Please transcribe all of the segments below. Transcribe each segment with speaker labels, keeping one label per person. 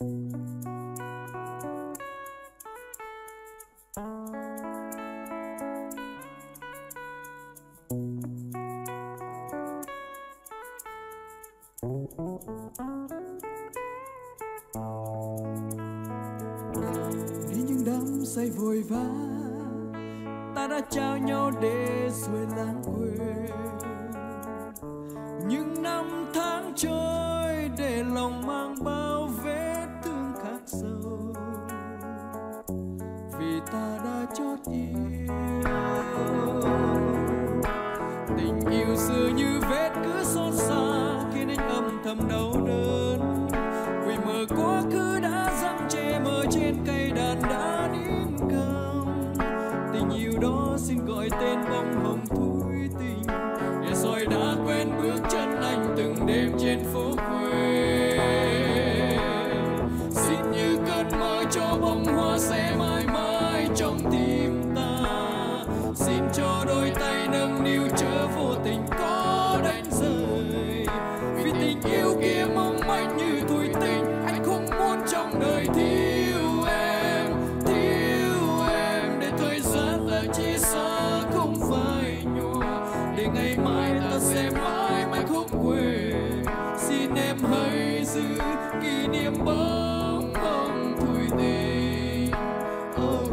Speaker 1: đi những đám say vội vã ta đã trao nhau để rồi lãng quên. Xưa như vết cứ xót xa khiến anh âm thầm đau đớn. Vì mơ quá khứ đã răng che mờ trên cây đàn đã nín câm tình yêu đó xin gọi tên bông hồng thúi tình. Để rồi đã quên bước chân anh từng đêm trên phố giữ kỷ niệm bóng bóng thủy tinh oh,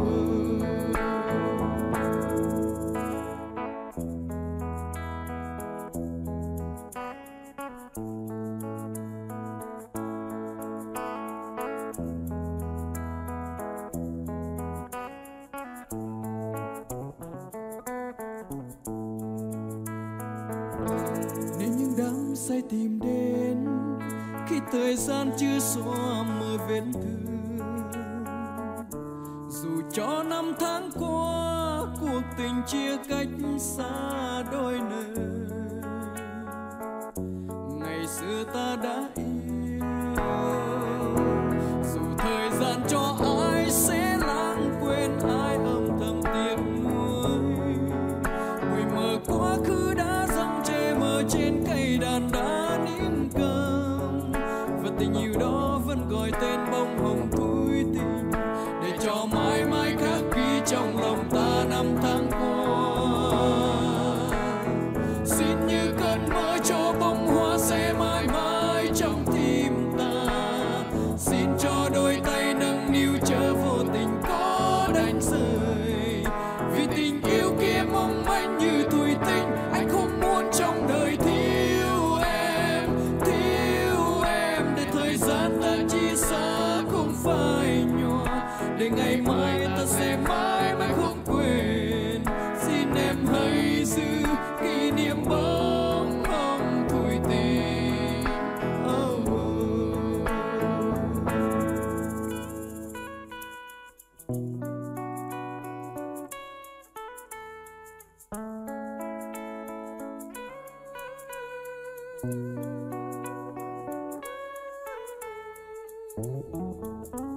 Speaker 1: Nếu nên những đám say tìm đến khi thời gian chưa xóa mờ vết thương. Dù cho năm tháng qua, cuộc tình chia cách xa đôi nơi. Ngày xưa ta đã yêu. Dù thời gian cho ai sẽ lãng quên, ai âm thầm tiếc nuối. Mùi mờ quá khứ đã răng che mờ trên cây đàn đá. Gọi tên bông ngày mai ta sẽ mãi mãi không quên xin em hãy giữ kỷ niệm bóng bóng tuổi tình oh, oh.